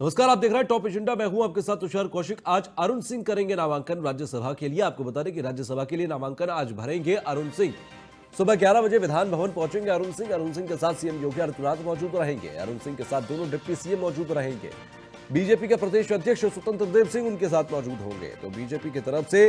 नमस्कार, आप देख रहे हैं टॉप एजेंडा। मैं हूँ आपके साथ तुषार कौशिक। आज अरुण सिंह करेंगे नामांकन राज्यसभा के लिए। आपको बता दें कि राज्यसभा के लिए नामांकन आज भरेंगे अरुण सिंह। सुबह 11 बजे विधान भवन पहुँचेंगे अरुण सिंह। अरुण सिंह के साथ सीएम योगी आदित्यनाथ मौजूद रहेंगे। अरुण सिंह के साथ दोनों डिप्टी सीएम मौजूद रहेंगे। बीजेपी के प्रदेश अध्यक्ष स्वतंत्र देव सिंह उनके साथ मौजूद होंगे। तो बीजेपी की तरफ़ से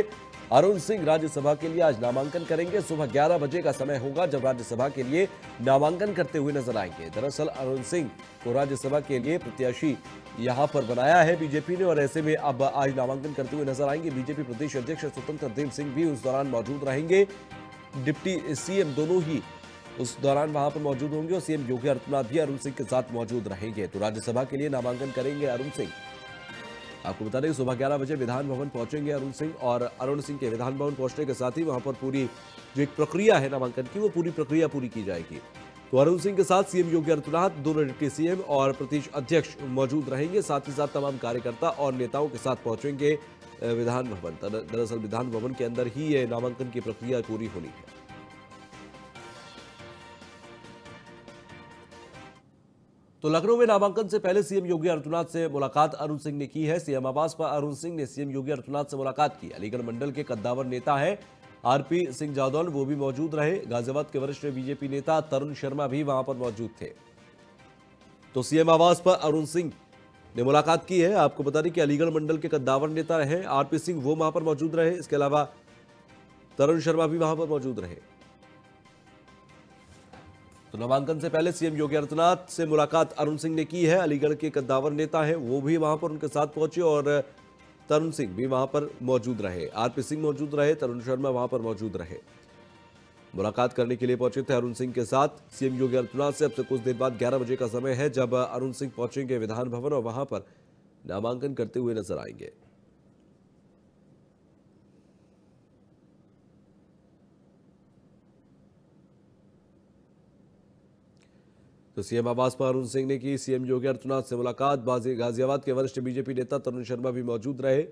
अरुण सिंह राज्यसभा के लिए आज नामांकन करेंगे। सुबह 11 बजे का समय होगा जब राज्यसभा के लिए नामांकन करते हुए नज़र आएँगे। दरअसल अरुण सिंह को राज्यसभा के लिए प्रत्याशी यहाँ पर बनाया है बीजेपी ने और ऐसे में अब आज नामांकन करते हुए नज़र आएँगे। बीजेपी प्रदेश अध्यक्ष स्वतंत्र देव सिंह भी उस दौरान मौजूद रहेंगे। डिप्टी सीएम दोनों ही उस दौरान वहाँ पर मौजूद होंगे और सीएम योगी आदित्यनाथ भी अरुण सिंह के साथ मौजूद रहेंगे। तो राज्यसभा के लिए नामांकन करेंगे अरुण सिंह। आपको बता दें सुबह ग्यारह बजे विधान भवन पहुँचेंगे अरुण सिंह और अरुण सिंह के विधान भवन पहुँचने के साथ ही वहाँ पर पूरी जो एक प्रक्रिया है नामांकन की, वो पूरी प्रक्रिया पूरी की जाएगी। तो अरुण सिंह के साथ सीएम योगी आदित्यनाथ, दोनों डिप्टी सीएम और प्रदेश अध्यक्ष मौजूद रहेंगे। साथ ही साथ तमाम कार्यकर्ता और नेताओं के साथ पहुँचेंगे विधान भवन। दरअसल विधान भवन के अंदर ही ये नामांकन की प्रक्रिया पूरी होनी है। तो लखनऊ में नामांकन से पहले सीएम योगी आदित्यनाथ से मुलाकात अरुण सिंह ने की है। सीएम आवास पर अरुण सिंह ने सीएम योगी आदित्यनाथ से मुलाकात की। अलीगढ़ मंडल के कद्दावर नेता है आरपी सिंह जादौन वो भी मौजूद रहे। गाजियाबाद के वरिष्ठ बीजेपी नेता तरुण शर्मा भी वहाँ पर मौजूद थे। तो सीएम आवास पर अरुण सिंह ने मुलाकात की है। आपको बता दें कि अलीगढ़ मंडल के कद्दावर नेता रहे आरपी सिंह वो वहाँ पर मौजूद रहे। इसके अलावा तरुण शर्मा भी वहाँ पर मौजूद रहे। तो नामांकन से पहले सीएम योगी आदित्यनाथ से मुलाकात अरुण सिंह ने की है। अलीगढ़ के कद्दावर नेता हैं, वो भी वहाँ पर उनके साथ पहुँचे और तरुण सिंह भी वहाँ पर मौजूद रहे। आरपी सिंह मौजूद रहे, तरुण शर्मा वहाँ पर मौजूद रहे। मुलाकात करने के लिए पहुँचे थे अरुण सिंह के साथ। सीएम योगी आदित्यनाथ से अब से कुछ देर बाद ग्यारह बजे का समय है, जब अरुण सिंह पहुँचेंगे विधान भवन और वहाँ पर नामांकन करते हुए नज़र आएँगे। तो सीएम आवास पर अरुण सिंह ने की। सीएम योगी आदित्यनाथ से मुलाकात। गाजियाबाद के वरिष्ठ बीजेपी नेता तरुण शर्मा भी मौजूद रहे।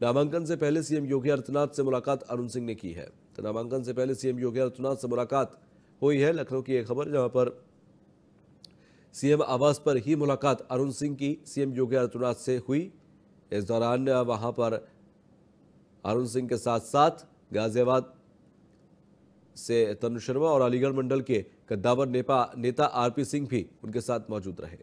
नामांकन से पहले सीएम योगी आदित्यनाथ से मुलाकात अरुण सिंह ने की है। तो नामांकन से पहले सीएम योगी आदित्यनाथ से मुलाकात हुई है लखनऊ की एक खबर, जहाँ पर सीएम आवास पर ही मुलाकात अरुण सिंह की सीएम योगी आदित्यनाथ से हुई। इस दौरान वहाँ पर अरुण सिंह के साथ साथ गाजियाबाद से तनु शर्मा और अलीगढ़ मंडल के कद्दावर नेपा, नेता आरपी सिंह भी उनके साथ मौजूद रहे।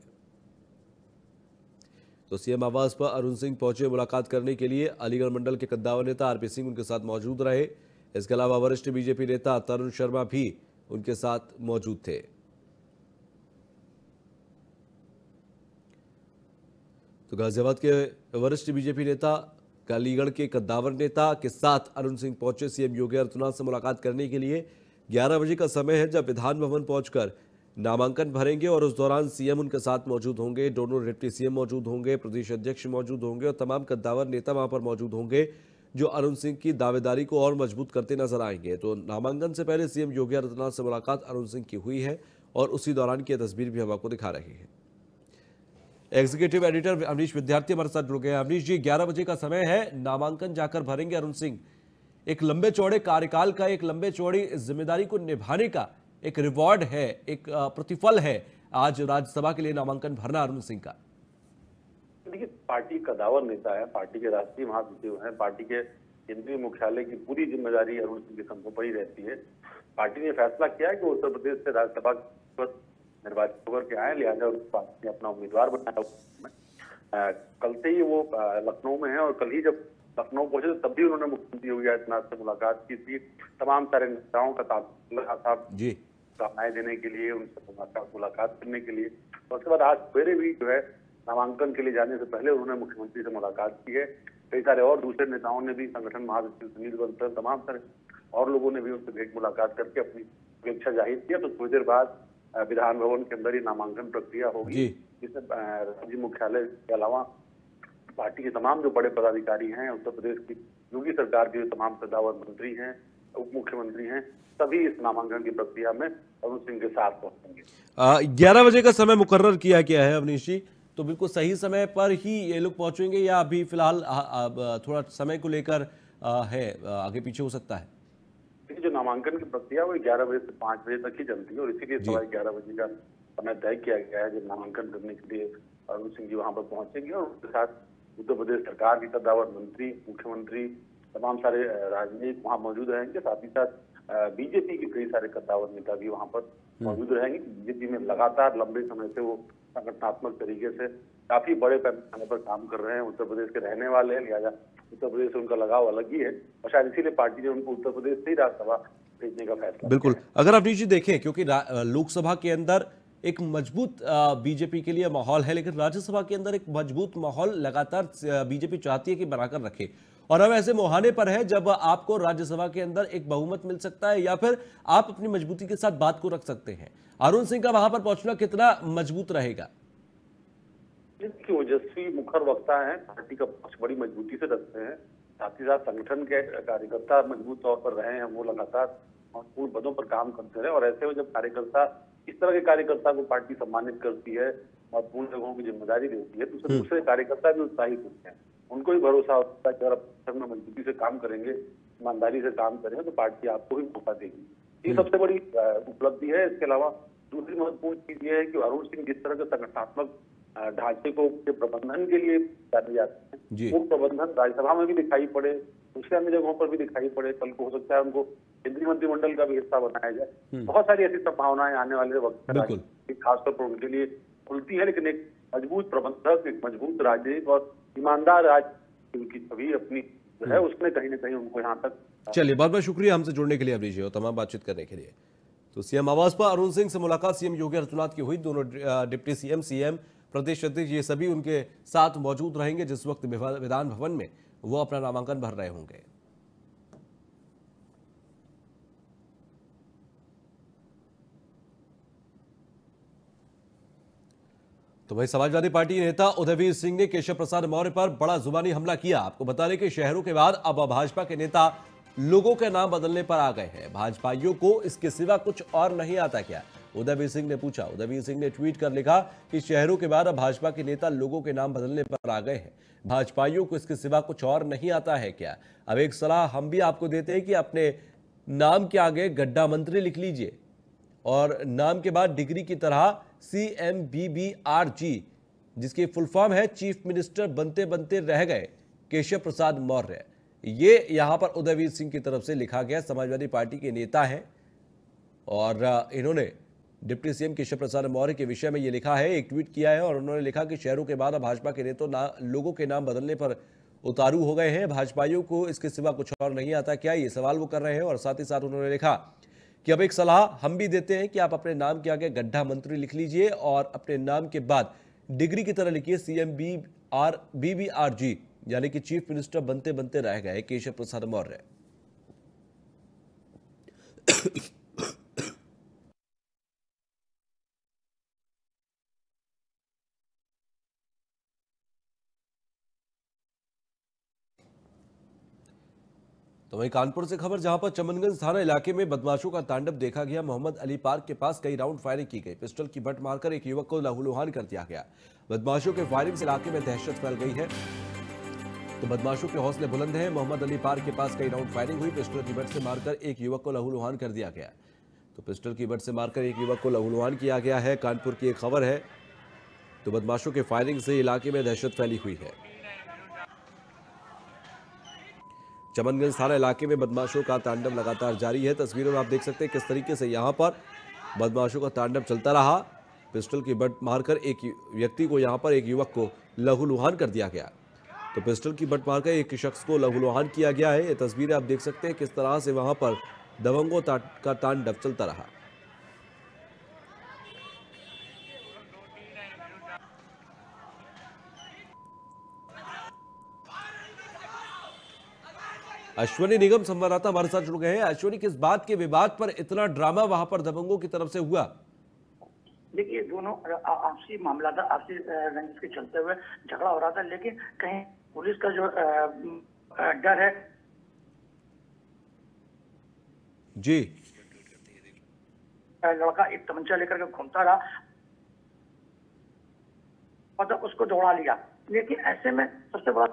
तो सीएम आवास पर अरुण सिंह पहुँचे मुलाकात करने के लिए अलीगढ़ मंडल के कद्दावर नेता आरपी सिंह उनके साथ मौजूद रहे। इसके अलावा वरिष्ठ बीजेपी नेता तरुण शर्मा भी उनके साथ मौजूद थे। तो गाजियाबाद के वरिष्ठ बीजेपी नेता अलीगढ़ के कद्दावर नेता के साथ अरुण सिंह पहुँचे, सीएम योगी आदित्यनाथ से मुलाकात करने के लिए। 11 बजे का समय है जब विधान भवन पहुंचकर नामांकन भरेंगे और उस दौरान सीएम उनके साथ मौजूद होंगे दोनों डिप्टी सीएम मौजूद होंगे, प्रदेश अध्यक्ष मौजूद होंगे और तमाम कद्दावर नेता वहाँ पर मौजूद होंगे, जो अरुण सिंह की दावेदारी को और मज़बूत करते नज़र आएँगे। तो नामांकन से पहले सीएम योगी आदित्यनाथ से मुलाकात अरुण सिंह की हुई है और उसी दौरान की तस्वीर भी हम आपको दिखा रहे हैं। एग्जीक्यूटिव एडिटर अमरीश विद्यार्थी हमारे साथ जुड़ गए हैं। अमरीश जी, ग्यारह बजे का समय है। नामांकन जाकर भरेंगे अरुण सिंह। एक लंबे चौड़े कार्यकाल का, एक लंबे चौड़ी ज़िम्मेदारी को निभाने का एक रिवॉर्ड है, एक प्रतिफल है आज राज्यसभा के लिए नामांकन भरना अरुण सिंह का। देखिए, पार्टी का दावर नेता है, पार्टी के राष्ट्रीय महासचिव हैं, पार्टी के केंद्रीय मुख्यालय की पूरी ज़िम्मेदारी अरुण सिंह के कंधों पर ही रहती है। पार्टी ने फैसला किया है कि उत्तर प्रदेश से राज्यसभा निर्वाचित होकर के आए लिहाजा उस पार्टी ने अपना उम्मीदवार बनाया कल से ही वो लखनऊ में है और कल ही जब लखनऊ पहुँचे तब भी उन्होंने मुख्यमंत्री योगी आदित्यनाथ से मुलाकात की थी। तमाम सारे नेताओं का था। जी। देने के लिए उनसे मुलाकात करने के लिए। और उसके बाद आज सवेरे भी जो है नामांकन के लिए जाने से पहले उन्होंने मुख्यमंत्री से मुलाकात की है। कई सारे और दूसरे नेताओं ने भी संगठन महासचिव सुनील बंसल तमाम सारे और लोगों ने भी उनसे भेंट मुलाकात करके अपनी अपेक्षा ज़ाहिर किया तो थोड़ी देर बाद विधान भवन के अंदर ही नामांकन प्रक्रिया होगी। जिसमें राज्य मुख्यालय के अलावा पार्टी के तमाम जो बड़े पदाधिकारी हैं उत्तर प्रदेश की योगी सरकार के जो तमाम सदावर मंत्री हैं उप मुख्यमंत्री हैं सभी इस नामांकन की प्रक्रिया में अरुण सिंह के साथ पहुँचेंगे। ग्यारह बजे का समय मुकर्र किया गया है अवनीश जी। तो बिल्कुल सही समय पर ही ये लोग पहुँचेंगे या अभी फ़िलहाल थोड़ा समय को लेकर है आगे पीछे हो सकता है? नामांकन की प्रक्रिया वो ग्यारह बजे से पाँच बजे तक ही चलती है और इसीलिए सवा ग्यारह बजे का समय तय किया गया है जब नामांकन करने के लिए अरुण सिंह जी वहाँ पर पहुँचेंगे और उनके साथ उत्तर प्रदेश सरकार के कद्दावर मंत्री मुख्यमंत्री तमाम सारे राजनीतिक वहाँ मौजूद रहेंगे। साथ ही साथ बीजेपी के कई सारे कद्दावर नेता भी वहाँ पर मौजूद रहेंगे। बीजेपी में लगातार लंबे समय से वो संगठनात्मक तरीके से काफ़ी बड़े पैमाने पर काम कर रहे हैं उत्तर प्रदेश के रहने वाले हैं लिहाजा उत्तर प्रदेश से उनका लगाव अलग ही है। और शायद इसीलिए पार्टी ने उनको उत्तर प्रदेश से ही राज्यसभा भेजने का फैसला बिल्कुल। अगर आप जी देखें क्योंकि लोकसभा के अंदर एक मज़बूत बीजेपी के लिए माहौल है लेकिन राज्यसभा के अंदर एक मज़बूत माहौल लगातार बीजेपी चाहती है कि बनाकर रखे। और अब ऐसे मुहाने पर है जब आपको राज्यसभा के अंदर एक बहुमत मिल सकता है या फिर आप अपनी मजबूती के साथ बात को रख सकते हैं। अरुण सिंह का वहाँ पर पहुँचना कितना मज़बूत रहेगा? कि ओजस्वी मुखर वक्ता है पार्टी का पक्ष बड़ी मजबूती से रखते हैं साथ ही साथ संगठन के कार्यकर्ता मज़बूत तौर पर रहे हैं वो लगातार महत्वपूर्ण पदों पर काम करते रहे और ऐसे में जब कार्यकर्ता इस तरह के कार्यकर्ता को पार्टी सम्मानित करती है महत्वपूर्ण जगहों की ज़िम्मेदारी देती है तो उससे दूसरे कार्यकर्ता भी उत्साहित होते हैं। उनको भी भरोसा होता है कि अगर आप में मजबूती से काम करेंगे ईमानदारी से काम करेंगे तो पार्टी आपको भी मौका देगी। ये सबसे बड़ी उपलब्धि है। इसके अलावा दूसरी महत्वपूर्ण चीज़ ये है कि अरुण सिंह जिस तरह के संगठनात्मक ढांचे को के प्रबंधन के लिए जाने जाते हैं। वो प्रबंधन राज्यसभा में भी दिखाई पड़े दूसरे अन्य जगहों पर भी दिखाई पड़े कल को हो सकता है उनको केंद्रीय मंत्रिमंडल का भी हिस्सा बनाया जाए। बहुत सारी ऐसी संभावनाएँ आने वाले वक्त खासतौर पर उनके लिए खुलती है लेकिन एक मज़बूत प्रबंधक एक मज़बूत राजनीतिक और ईमानदार राज उनकी छवि अपनी जो है उसने कहीं ना कहीं उनको यहाँ तक चलिए बहुत बहुत शुक्रिया हमसे जुड़ने के लिए अवनीश जी और तमाम बातचीत करने के लिए। तो सीएम आवास पर अरुण सिंह से मुलाकात सीएम योगी आदित्यनाथ की हुई दोनों डिप्टी सीएम सीएम प्रदेश अध्यक्ष, ये सभी उनके साथ मौजूद रहेंगे, जिस वक्त विधान भवन में वो अपना नामांकन भर रहे होंगे। तो वही समाजवादी पार्टी नेता उदयवीर सिंह ने केशव प्रसाद मौर्य पर बड़ा जुबानी हमला किया। आपको बता दें कि शहरों के बाद अब भाजपा के नेता लोगों के नाम बदलने पर आ गए हैं। भाजपाइयों को इसके सिवा कुछ और नहीं आता क्या? उदयवीर सिंह ने पूछा। उदयवीर सिंह ने ट्वीट कर लिखा कि शहरों के बाद अब भाजपा के नेता लोगों के नाम बदलने पर आ गए हैं। भाजपाइयों को इसके सिवा कुछ और नहीं आता है क्या? अब एक सलाह हम भी आपको देते हैं कि अपने नाम के आगे गड्ढा मंत्री लिख लीजिए। और नाम के बाद डिग्री की तरह C M B B R G, जिसकी फुल फॉर्म है चीफ मिनिस्टर बनते बनते रह गए केशव प्रसाद मौर्य। ये यहाँ पर उदयवीर सिंह की तरफ़ से लिखा गया। समाजवादी पार्टी के नेता हैं और इन्होंने डिप्टी सीएम केशव प्रसाद मौर्य के विषय में ये लिखा है, एक ट्वीट किया है और उन्होंने लिखा कि शहरों के बाद भाजपा के नेता ना, लोगों के नाम बदलने पर उतारू हो गए हैं। भाजपाइयों को इसके सिवा कुछ और नहीं आता। क्या ये सवाल वो कर रहे हैं? और साथ ही साथ उन्होंने लिखा कि अब एक सलाह हम भी देते हैं कि आप अपने नाम के आगे गड्ढा मंत्री लिख लीजिए और अपने नाम के बाद डिग्री की तरह लिखिए CM B R B B R G यानी कि चीफ मिनिस्टर बनते बनते रह गए केशव प्रसाद मौर्य। तो वहीं कानपुर से खबर, जहाँ पर चमनगंज थाना इलाके में बदमाशों का तांडव देखा गया। मोहम्मद अली पार्क के पास कई राउंड फायरिंग की गई। पिस्टल की बट मारकर एक युवक को लहूलुहान कर दिया गया। बदमाशों के फायरिंग से इलाके में दहशत फैल गई है। तो बदमाशों के हौसले बुलंद हैं। मोहम्मद अली पार्क के पास कई राउंड फायरिंग हुई। पिस्टल की बट से मारकर एक युवक को लहूलुहान कर दिया गया। तो पिस्टल की बट से मारकर एक युवक को लहूलुहान किया गया है। कानपुर की एक खबर है। तो बदमाशों के फायरिंग से इलाके में दहशत फैली हुई है। चमनगंज थाना इलाके में बदमाशों का तांडव लगातार जारी है। तस्वीरों में आप देख सकते हैं किस तरीके से यहाँ पर बदमाशों का तांडव चलता रहा। पिस्टल की बट मारकर एक व्यक्ति को यहाँ पर एक युवक को लहूलुहान कर दिया गया। तो पिस्टल की बट मारकर एक शख्स को लहूलुहान किया गया है। ये तस्वीरें आप देख सकते हैं किस तरह से वहाँ पर दबंगों का तांडव चलता रहा। अश्वनी निगम संवाददाता हमारे साथ जुड़ गए हैं। अश्वनी किस बात के विवाद पर इतना ड्रामा वहाँ पर दबंगों की तरफ़ से हुआ? देखिए दोनों आपसी मामला था आपसी रंजिश के चलते हुए झगड़ा हो रहा था लेकिन कहीं पुलिस का जो डर है। जी। लड़का एक तमंचा लेकर के घूमता रहा मतलब उसको दौड़ा लिया। लेकिन ऐसे में सबसे बड़ा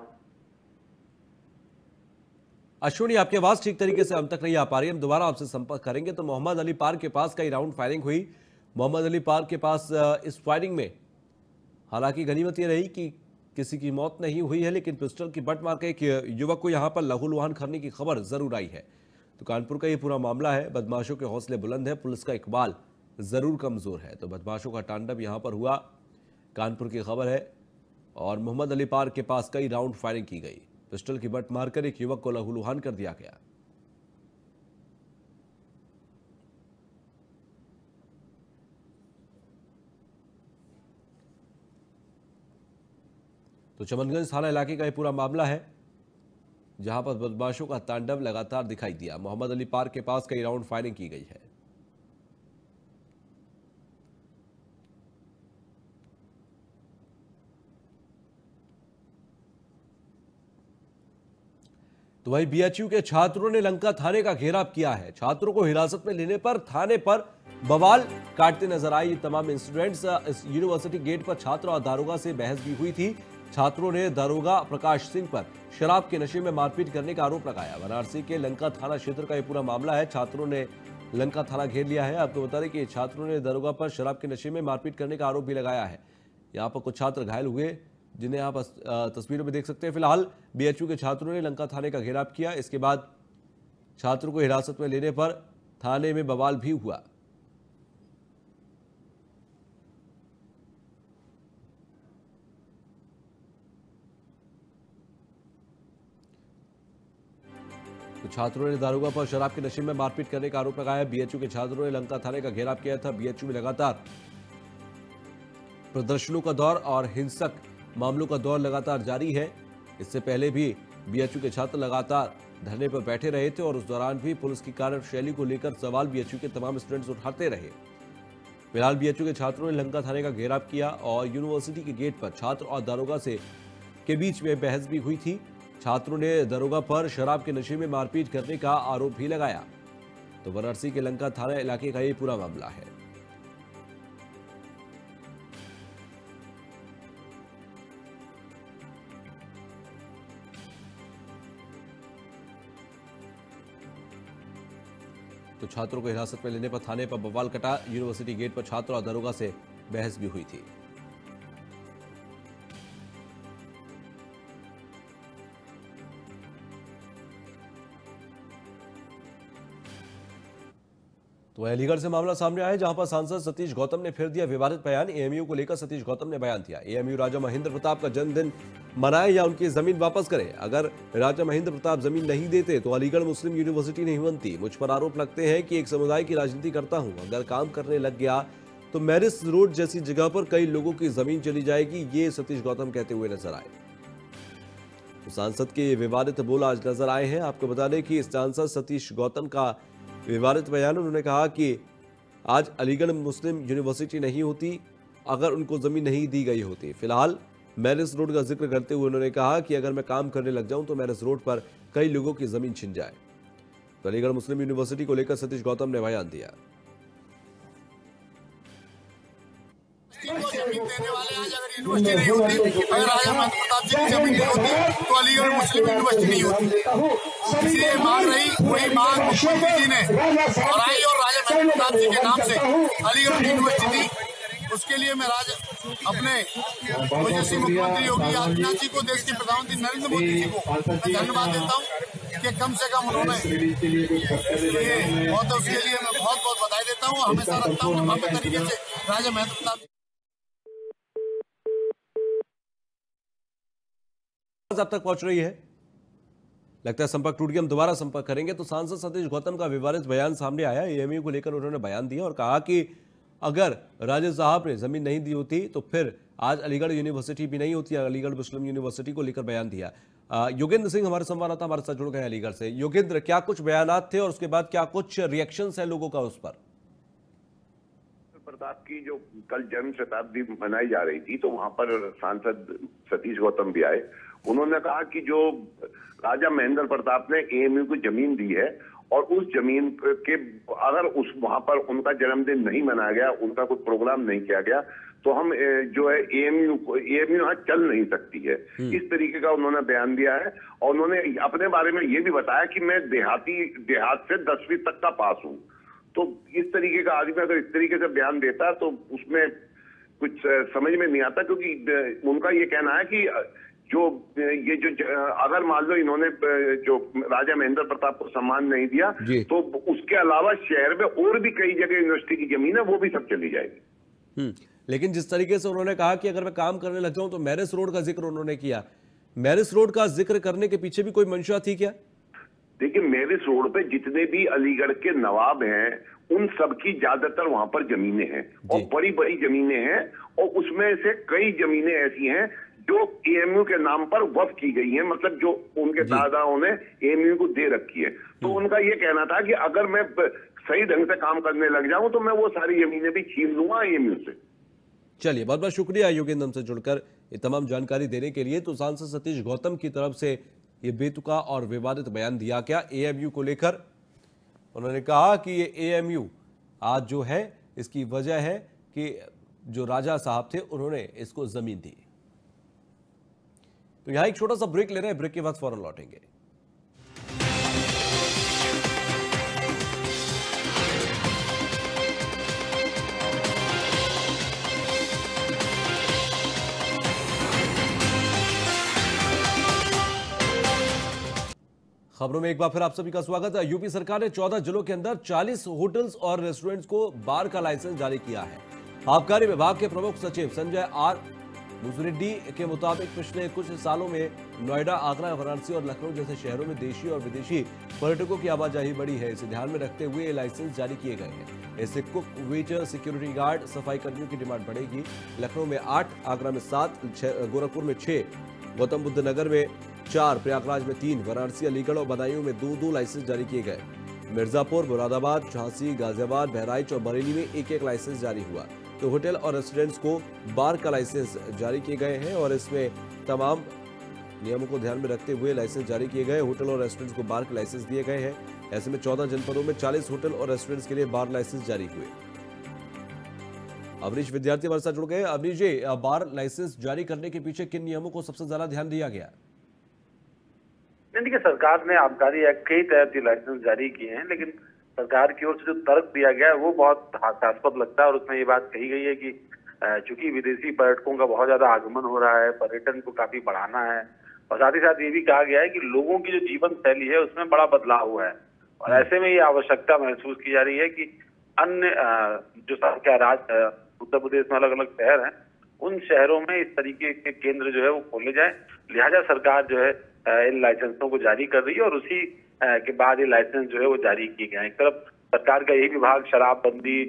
अश्विनी, आपकी आवाज़ ठीक तरीके से हम तक नहीं आ पा रही हम दोबारा आपसे संपर्क करेंगे तो मोहम्मद अली पार्क के पास कई राउंड फायरिंग हुई। मोहम्मद अली पार्क के पास इस फायरिंग में हालाँकि गनीमत यह रही कि किसी की मौत नहीं हुई है, लेकिन पिस्टल की बट मार के एक युवक को यहाँ पर लहूलुहान करने की खबर ज़रूर आई है। तो कानपुर का ये पूरा मामला है। बदमाशों के हौसले बुलंद है। पुलिस का इकबाल ज़रूर कमज़ोर है। तो बदमाशों का तांडव यहाँ पर हुआ। कानपुर की खबर है और मोहम्मद अली पार्क के पास कई राउंड फायरिंग की गई। पिस्टल की बट मारकर एक युवक को लहूलुहान कर दिया गया। तो चमनगंज थाना इलाके का यह पूरा मामला है, जहाँ पर बदमाशों का तांडव लगातार दिखाई दिया। मोहम्मद अली पार्क के पास कई राउंड फायरिंग की गई है। तो वही बीएचयू के छात्रों ने लंका थाने का घेराव किया है। छात्रों को हिरासत में लेने पर थाने पर बवाल काटते नज़र आए। ये तमाम इंस्टूडेंट्स इस यूनिवर्सिटी गेट पर छात्र और दारोगा से बहस भी हुई थी। छात्रों ने दारोगा प्रकाश सिंह पर शराब के नशे में मारपीट करने का आरोप लगाया। वाराणसी के लंका थाना क्षेत्र का ये पूरा मामला है। छात्रों ने लंका थाना घेर लिया है। आपको बता दें कि छात्रों ने दारोगा पर शराब के नशे में मारपीट करने का आरोप भी लगाया है। यहाँ पर कुछ छात्र घायल हुए जिन्हें आप तस्वीरों में देख सकते हैं। फ़िलहाल बीएचयू के छात्रों ने लंका थाने का घेराव किया। इसके बाद छात्रों को हिरासत में लेने पर थाने में बवाल भी हुआ। तो छात्रों ने दारोगा पर शराब के नशे में मारपीट करने का आरोप लगाया। बीएचयू के छात्रों ने लंका थाने का घेराव किया था। बीएचयू में लगातार प्रदर्शनों का दौर और हिंसक मामलों का दौर लगातार जारी है। इससे पहले भी बीएचयू के छात्र लगातार धरने पर बैठे रहे थे और उस दौरान भी पुलिस की कार्यशैली को लेकर सवाल बीएचयू के तमाम स्टूडेंट्स उठाते रहे। फ़िलहाल बीएचयू के छात्रों ने लंका थाने का घेराव किया और यूनिवर्सिटी के गेट पर छात्र और दारोगा से के बीच में बहस भी हुई थी। छात्रों ने दारोगा पर शराब के नशे में मारपीट करने का आरोप भी लगाया। तो वाराणसी के लंका थाना इलाके का ये पूरा मामला है। तो छात्रों को हिरासत में लेने पर थाने पर बवाल कटा, यूनिवर्सिटी गेट पर छात्र और दारोगा से बहस भी हुई थी। तो अलीगढ़ से मामला सामने आया, जहाँ पर सांसद सतीश गौतम ने फिर दिया विवादित बयान। एएमयू को लेकर सतीश गौतम ने बयान दिया। एएमयू राजा महेंद्र प्रताप का जन्मदिन मनाए या उनकी ज़मीन वापस करे। अगर राजा महेंद्र प्रताप ज़मीन नहीं देते तो अलीगढ़ मुस्लिम यूनिवर्सिटी नहीं बनती। मुझ पर आरोप लगते हैं कि एक समुदाय की राजनीति करता हूँ। अगर काम करने लग गया तो मैरिस रोड जैसी जगह पर कई लोगों की ज़मीन चली जाएगी, ये सतीश गौतम कहते हुए नज़र आए। तो सांसद के विवादित बोल आज नज़र आए हैं। आपको बता दें कि सांसद सतीश गौतम का विवादित बयान, उन्होंने कहा कि आज अलीगढ़ मुस्लिम यूनिवर्सिटी नहीं होती, अगर उनको ज़मीन नहीं दी गई होती। फ़िलहाल मैरिस रोड का ज़िक्र करते हुए उन्होंने कहा कि अगर मैं काम करने लग जाऊँ तो मैरिस रोड पर कई लोगों की ज़मीन छिन जाए। तो अलीगढ़ मुस्लिम यूनिवर्सिटी को लेकर सतीश गौतम ने बयान दिया। अलीगढ़ उसके लिए मैं राजा अपने ओजस्वी मुख्यमंत्री योगी आदित्यनाथ जी को देश के प्रधानमंत्री नरेंद्र मोदी जी को धन्यवाद देता हूँ कि कम से कम उन्होंने ये और तो उसके लिए मैं बहुत बहुत बधाई देता हूँ। हमेशा रखता हूँ भव्य तरीके से राजा महंत प्रताप आप तक पहुँच रही है लगता है संपर्क टूट गया हम दोबारा संपर्क करेंगे। तो सांसद सतीश गौतम का विवादित बयान सामने आया एएमयू को लेकर उन्होंने बयान दिया और कहा कि अगर राजे साहब ने ज़मीन नहीं दी होती तो फिर आज अलीगढ़ यूनिवर्सिटी भी नहीं होती, अलीगढ़ मुस्लिम यूनिवर्सिटी को लेकर बयान दिया। योगेंद्र सिंह हमारे संवाददाता, हमारे साथ जुड़ गए हैं अलीगढ़ से। योगेंद्र, क्या कुछ बयानात थे और उसके बाद क्या कुछ रिएक्शंस है लोगों का उस पर? प्रताप की जो कल जन्म शताब्दी मनाई जा रही थी तो वहाँ पर सांसद सतीश गौतम भी आए। उन्होंने कहा कि जो राजा महेंद्र प्रताप ने एएमयू को ज़मीन दी है और उस ज़मीन के अगर उस वहाँ पर उनका जन्मदिन नहीं मनाया गया उनका कोई प्रोग्राम नहीं किया गया तो हम जो है एएमयू एएमयू यहाँ चल नहीं सकती है। इस तरीके का उन्होंने बयान दिया है और उन्होंने अपने बारे में ये भी बताया कि मैं देहाती देहात से दसवीं तक का पास हूँ। तो इस तरीके का आदमी अगर इस तरीके से बयान देता है तो उसमें कुछ समझ में नहीं आता क्योंकि उनका ये कहना है कि जो ये जो अगर मान लो इन्होंने जो राजा महेंद्र प्रताप को सम्मान नहीं दिया तो उसके अलावा शहर में और भी कई जगह यूनिवर्सिटी की ज़मीन है वो भी सब चली जाएगी। हम्म, लेकिन जिस तरीके से उन्होंने कहा कि अगर मैं काम करने लग जाऊँ तो मैरिस रोड का ज़िक्र उन्होंने किया। मैरिस रोड का ज़िक्र करने के पीछे भी कोई मंशा थी क्या? देखिए मैरिस रोड पे जितने भी अलीगढ़ के नवाब हैं उन सबकी ज़्यादातर वहाँ पर जमीनें हैं। और बड़ी बड़ी जमीनें हैं और उसमें से कई जमीनें ऐसी हैं जो एएमयू के नाम पर वफ की गई हैं? मतलब जो उनके दादाओं ने एएमयू को दे रखी है। तो उनका ये कहना था कि अगर मैं सही ढंग से काम करने लग जाऊँ तो मैं वो सारी जमीनें भी छीन लूँगा एएमयू से। चलिए बहुत बहुत शुक्रिया योगेंद्र हमसे जुड़कर ये तमाम जानकारी देने के लिए। तो सांसद सतीश गौतम की तरफ़ से ये बेतुका और विवादित बयान दिया गया एएमयू को लेकर। उन्होंने कहा कि ये एएमयू आज जो है इसकी वजह है कि जो राजा साहब थे उन्होंने इसको ज़मीन दी। तो यहाँ एक छोटा सा ब्रेक ले रहे हैं। ब्रेक के बाद फ़ौरन लौटेंगे। खबरों में एक बार फिर आप सभी का स्वागत है। यूपी सरकार ने 14 जिलों के अंदर 40 होटल्स और रेस्टोरेंट्स को बार का लाइसेंस जारी किया है। आबकारी विभाग के प्रमुख सचिव संजय आर मुजरेड्डी के मुताबिक पिछले कुछ सालों में नोएडा, आगरा, वाराणसी और लखनऊ जैसे शहरों में देशी और विदेशी पर्यटकों की आवाजाही बढ़ी है। इसे ध्यान में रखते हुए ये लाइसेंस जारी किए गए हैं। इससे कुक वेटर सिक्योरिटी गार्ड सफ़ाई कर्मियों की डिमांड बढ़ेगी। लखनऊ में आठ, आगरा में सात गोरखपुर में छह गौतम बुद्ध नगर में चार, प्रयागराज में तीन, वाराणसी, अलीगढ़ और बदायूं में दो दो लाइसेंस जारी किए गए। मिर्जापुर, मुरादाबाद, झांसी, गाजियाबाद, बहराइच और बरेली में एक एक लाइसेंस जारी हुआ। तो होटल और रेस्टोरेंट्स को बार का लाइसेंस जारी किए गए हैं और इसमें तमाम नियमों को ध्यान में रखते हुए लाइसेंस जारी किए गए होटल और रेस्टोरेंट्स को बार के लाइसेंस दिए गए हैं। ऐसे में चौदह जनपदों में चालीस होटल और रेस्टोरेंट्स के लिए बार लाइसेंस जारी हुए। अवनीश, विद्यार्थी हमारे साथ जुड़ गए अवनीश जी बार लाइसेंस जारी करने के पीछे किन नियमों को सबसे ज़्यादा ध्यान दिया गया? देखिए, सरकार ने आबकारी एक्ट के ही तहत ये लाइसेंस जारी किए हैं, लेकिन सरकार की ओर से जो तर्क दिया गया है वो बहुत हास्यास्पद लगता है और उसमें ये बात कही गई है कि चूँकि विदेशी पर्यटकों का बहुत ज़्यादा आगमन हो रहा है पर्यटन को काफ़ी बढ़ाना है और साथ ही साथ ये भी कहा गया है कि लोगों की जो जीवन शैली है उसमें बड़ा बदलाव हुआ है। और ऐसे में ये आवश्यकता महसूस की जा रही है कि अन्य जो क्या राज्य उत्तर प्रदेश में अलग अलग शहर हैं उन शहरों में इस तरीके के केंद्र जो है वो खोले जाए। लिहाजा सरकार जो है इन लाइसेंसों को जारी कर रही है और उसी के बाद ये लाइसेंस जो है वो जारी किए गए हैं। एक तरफ़ सरकार का यही विभाग शराबबंदी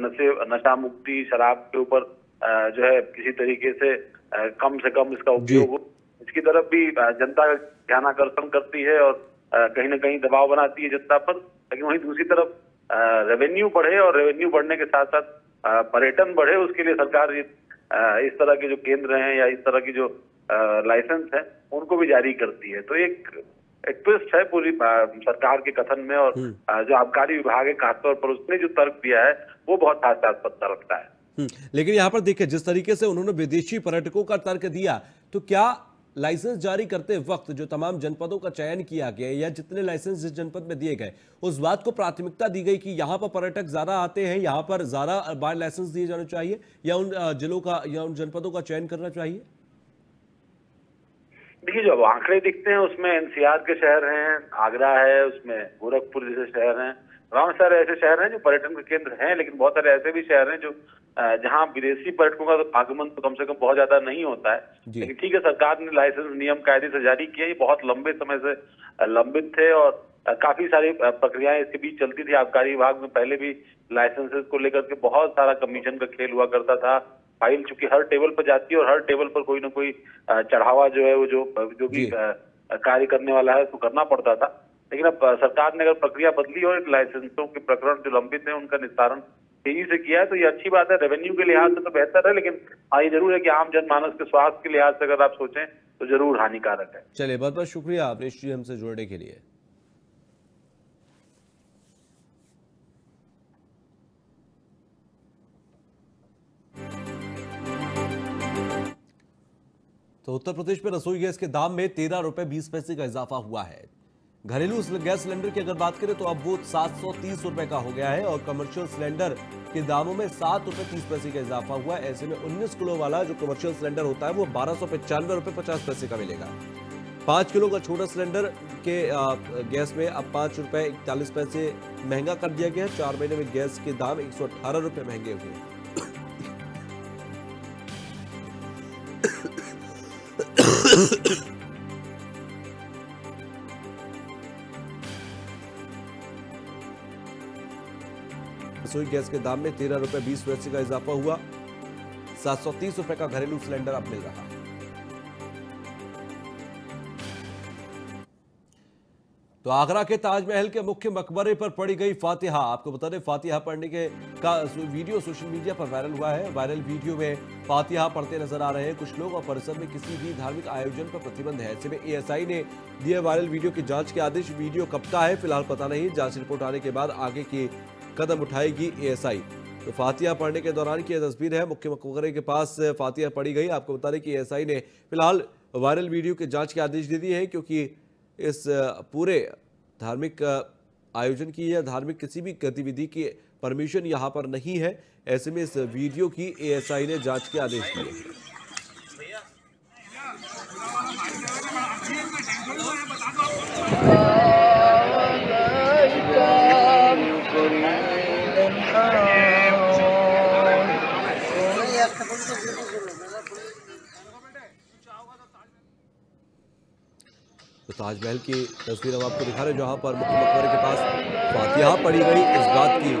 नशे नशा मुक्ति शराब के ऊपर जो है किसी तरीके से कम से कम इसका उपयोग हो। इसकी तरफ़ भी जनता का ध्यान आकर्षण करती है और कहीं ना कहीं दबाव बनाती है जनता पर। लेकिन वहीं दूसरी तरफ़ रेवेन्यू बढ़े और रेवेन्यू बढ़ने के साथ साथ पर्यटन बढ़े उसके लिए सरकार इस तरह के जो केंद्र हैं या इस तरह की जो लाइसेंस है उनको भी जारी करती है। तो एक एक ट्विस्ट है पूरी सरकार के कथन में और जो आबकारी विभाग है खासतौर पर उसने जो तर्क दिया है वो बहुत हास्यास्पद तर्क है हम्म, लेकिन यहाँ पर देखिए जिस तरीके से उन्होंने विदेशी पर्यटकों का तर्क दिया तो क्या लाइसेंस जारी करते वक्त जो तमाम जनपदों का चयन किया गया या जितने लाइसेंस जिस जनपद में दिए गए उस बात को प्राथमिकता दी गई कि यहाँ पर पर्यटक ज़्यादा आते हैं यहाँ पर ज़्यादा बार लाइसेंस दिए जाने चाहिए या उन जिलों का या उन जनपदों का चयन करना चाहिए? देखिए जो अब आंकड़े दिखते हैं उसमें एनसीआर के शहर हैं आगरा है उसमें गोरखपुर जैसे शहर हैं। तमाम सारे ऐसे शहर हैं जो पर्यटन के केंद्र हैं लेकिन बहुत सारे ऐसे भी शहर हैं जो जहाँ विदेशी पर्यटकों का तो आगमन तो कम से कम बहुत ज़्यादा नहीं होता है। लेकिन ठीक है सरकार ने लाइसेंस नियम कायदे से जारी किया ये बहुत लंबे समय से लंबित थे और काफ़ी सारी प्रक्रियाएँ इसके बीच चलती थी। आबकारी विभाग में पहले भी लाइसेंसेस को लेकर के बहुत सारा कमीशन का खेल हुआ करता था। फ़ाइल चूँकि हर टेबल पर जाती है और हर टेबल पर कोई ना कोई चढ़ावा जो है वो जो जो भी कार्य करने वाला है उसको करना पड़ता था। लेकिन अब सरकार ने अगर प्रक्रिया बदली और लाइसेंसों के प्रकरण जो लंबित है उनका निस्तारण तेज़ी से किया है तो ये अच्छी बात है। रेवेन्यू के लिहाज से तो बेहतर है लेकिन हाँ ये ज़रूर है कि आम जनमानस के स्वास्थ्य के लिहाज से अगर आप सोचें तो ज़रूर हानिकारक है। चलिए बहुत बहुत शुक्रिया आपने जी हमसे जुड़ने के लिए। तो उत्तर प्रदेश में रसोई गैस के दाम में तेरह रुपए बीस पैसे का इजाफा हुआ है। घरेलू गैस सिलेंडर की अगर बात करें तो अब वो सात सौ तीस रुपए का हो गया है और कमर्शियल सिलेंडर के दामों में सात रुपए तीस पैसे का इजाफा हुआ है। ऐसे में उन्नीस किलो वाला जो कमर्शियल सिलेंडर होता है वो बारह सौ पचानवे रुपए पचास पैसे का मिलेगा। पाँच किलो का छोटा सिलेंडर के गैस में अब पाँच रुपए इकतालीस पैसे महँगा कर दिया गया है। चार महीने में गैस के दाम एक सौ अठारह रुपए महँगे हुए रसोई गैस के दाम में तेरह रुपए बीस पैसे का इजाफा हुआ। सात सौ तीस रुपए का घरेलू सिलेंडर अब मिल रहा। तो आगरा के ताजमहल के मुख्य मकबरे पर पड़ी गई फातिहा। आपको बता दें, फातिहा पढ़ने के का वीडियो सोशल मीडिया पर वायरल हुआ है। वायरल वीडियो में फातिहा पढ़ते नज़र आ रहे हैं। कुछ लोग और परिसर में किसी भी धार्मिक आयोजन पर प्रतिबंध है। ऐसे में एएसआई ने दिए वायरल वीडियो की जाँच के आदेश। वीडियो कब का है, फ़िलहाल पता नहीं। जाँच रिपोर्ट आने के बाद आगे की कदम उठाएगी एएसआई तो फातिहा पढ़ने के दौरान की यह तस्वीर है। मुख्य मकबरे के पास फातिहा पढ़ी गई। आपको बता दें कि एएसआई ने फ़िलहाल वायरल वीडियो की जाँच के आदेश दे दिए हैं, क्योंकि इस पूरे धार्मिक आयोजन की या धार्मिक किसी भी गतिविधि की परमिशन यहाँ पर नहीं है। ऐसे में इस वीडियो की एएसआई ने जाँच के आदेश दिए। ताजमहल की तस्वीर हम आपको दिखा रहे हैं, जहाँ पर मुख्य मकबरे के पास फातिहा पड़ी गई इस बात की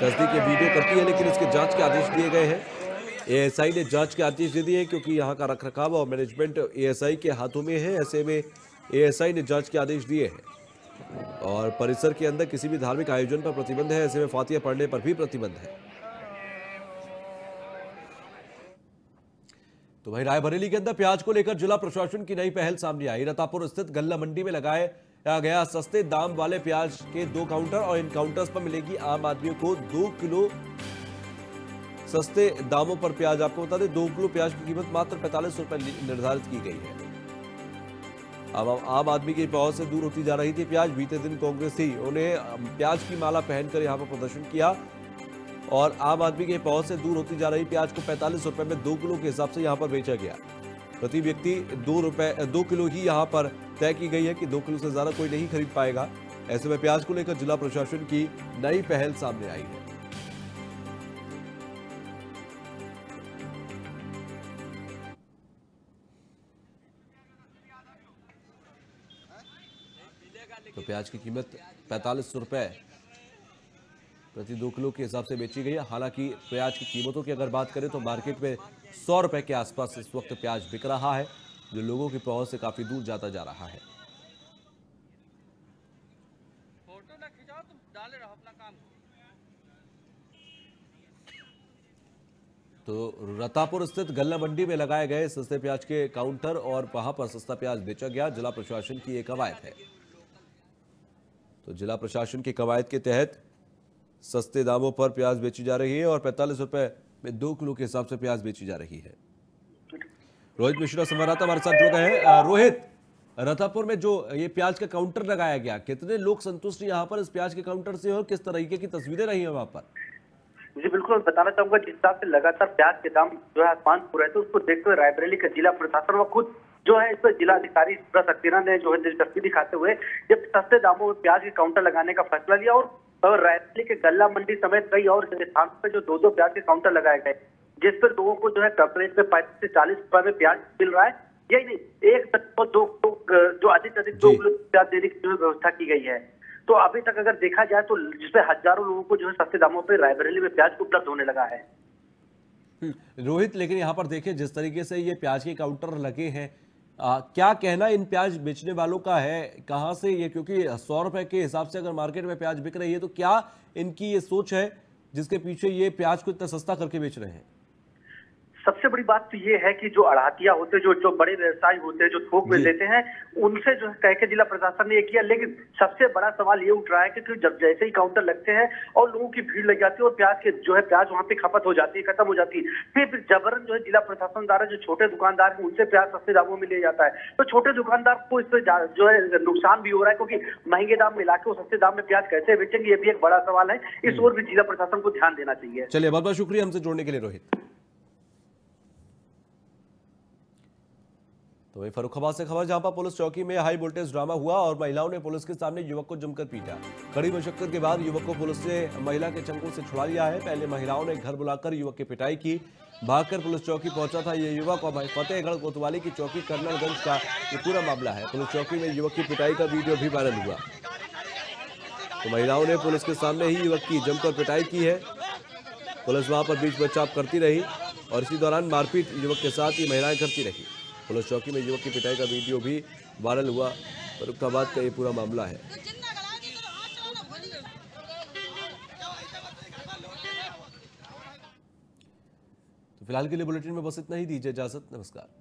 तस्दीक ये वीडियो करती है, लेकिन इसके जाँच के आदेश दिए गए हैं। एएसआई ने जाँच के आदेश दे दिए क्योंकि यहाँ का रखरखाव और मैनेजमेंट एएसआई के हाथों में है, ऐसे में एएसआई ने जाँच के आदेश दिए हैं। और परिसर के अंदर किसी भी धार्मिक आयोजन पर प्रतिबंध है, ऐसे में फातिहा पढ़ने पर भी प्रतिबंध है। तो वहीं रायबरेली के अंदर प्याज को लेकर जिला प्रशासन की नई पहल सामने आई। रतापुर स्थित गल्ला मंडी में लगाया गया सस्ते दाम वाले प्याज के दो काउंटर और इन काउंटर्स पर मिलेगी आम आदमी को दो किलो सस्ते दामों पर प्याज। आपको बता दें, दो किलो प्याज की कीमत मात्र पैंतालीस रुपए निर्धारित की गई है। अब आम आदमी की पहुँच से दूर होती जा रही थी प्याज। बीते दिन कांग्रेस ही उन्हें प्याज की माला पहनकर यहाँ पर प्रदर्शन किया। और आम आदमी के पहुँच से दूर होती जा रही प्याज को पैंतालीस रुपए में दो किलो के हिसाब से यहाँ पर बेचा गया। प्रति व्यक्ति दो रुपए, दो किलो ही यहाँ पर तय की गई है कि दो किलो से ज़्यादा कोई नहीं खरीद पाएगा। ऐसे में प्याज को लेकर जिला प्रशासन की नई पहल सामने आई है। तो प्याज की कीमत पैंतालीस रुपए प्रति दो किलो के हिसाब से बेची गई है। हालाँकि प्याज की कीमतों की अगर बात करें तो मार्केट में सौ रुपए के आसपास इस वक्त प्याज बिक रहा है जो लोगों की पहुँच से काफ़ी दूर जाता जा रहा है। तो रतापुर स्थित गल्ला मंडी में लगाए गए सस्ते प्याज के काउंटर और वहाँ पर सस्ता प्याज बेचा गया। जिला प्रशासन की एक कवायद है। तो जिला प्रशासन की कवायद के तहत सस्ते दामों पर प्याज बेची जा रही है और पैंतालीस रुपए में दो किलो के हिसाब से प्याज बेची जा रही है। रोहित मिश्रा संवाददाता हमारे साथ जुड़ गए हैं रोहित, रतापुर में जो ये प्याज का काउंटर लगाया गया, कितने लोग संतुष्ट यहाँ पर इस प्याज के काउंटर से और किस तरीके की तस्वीरें रही है वहाँ पर? जी, बिल्कुल बताना चाहूँगा जिस हिसाब से लगातार प्याज के दाम जो है आसमान रहे थे उसको देखते हुए रायबरेली का जिला प्रशासन व खुद जो है इस पर जिला अधिकारी सक्सेना ने जो है दिलचस्पी दिखाते हुए जब सस्ते दामों में प्याज के काउंटर लगाने का फैसला लिया और और रायबरेली के गल्ला मंडी समेत कई और स्थानों पर जो दो दो प्याज के काउंटर लगाए गए जिस पर लोगों को जो है कम रेट में पैंतीस से चालीस रुपए में प्याज मिल रहा है। यही नहीं एक तक तो दो जो अधिक से अधिक दो किलो प्याज देने की व्यवस्था की गई है। तो अभी तक अगर देखा जाए तो जिसपे हज़ारों लोगों को जो है सस्ते दामों पर रायबरेली में प्याज उपलब्ध होने लगा है। हम्म, रोहित लेकिन यहाँ पर देखें जिस तरीके से ये प्याज के काउंटर लगे हैं आ, क्या कहना इन प्याज बेचने वालों का है? कहाँ से ये? क्योंकि सौ रुपए के हिसाब से अगर मार्केट में प्याज बिक रही है तो क्या इनकी ये सोच है जिसके पीछे ये प्याज को इतना सस्ता करके बेच रहे हैं? सबसे बड़ी बात तो ये है कि जो अड़ातिया होते हैं जो जो बड़े व्यवसायी होते हैं जो थोक में। देते हैं उनसे जो है कह के जिला प्रशासन ने ये किया। लेकिन सबसे बड़ा सवाल ये उठ रहा है कि कि जब जैसे ही काउंटर लगते हैं और लोगों की भीड़ लग जाती है और प्याज के जो है प्याज वहाँ पे खपत हो जाती है खत्म हो जाती है फिर फिर जबरन जो है जिला प्रशासन द्वारा जो छोटे दुकानदार हैं उनसे प्याज सस्ते दामों में ले जाता है। तो छोटे दुकानदार को इससे जो है नुकसान भी हो रहा है क्योंकि महँगे दाम में लाके वो सस्ते दाम में प्याज कैसे बेचेंगे ये भी एक बड़ा सवाल है। इस ओर भी जिला प्रशासन को ध्यान देना चाहिए। चलिए बहुत बहुत शुक्रिया हमसे जोड़ने के लिए रोहित। तो वही फरुखाबाद से खबर, जहाँ पर पुलिस चौकी में हाई वोल्टेज ड्रामा हुआ और महिलाओं ने पुलिस के सामने युवक को जमकर पीटा। कड़ी मशक्कत के बाद युवक को पुलिस ने महिला के चंगुल से छुड़ा लिया है। पहले महिलाओं ने घर बुलाकर युवक की पिटाई की। भागकर पुलिस चौकी पहुँचा था ये युवक और फतेहगढ़ कोतवाली की चौकी कर्नलगंज का ये पूरा मामला है। पुलिस चौकी में युवक की पिटाई का वीडियो भी वायरल हुआ। तो महिलाओं ने पुलिस के सामने ही युवक की जमकर पिटाई की है। पुलिस वहाँ पर बीच बचाव करती रही और इसी दौरान मारपीट युवक के साथ ही महिलाएँ करती रही। पुलिस चौकी में युवक की पिटाई का वीडियो भी वायरल हुआ फरुखाबाद का ये पूरा मामला है। तो फ़िलहाल के लिए बुलेटिन में बस इतना ही दीजिए इजाज़त नमस्कार।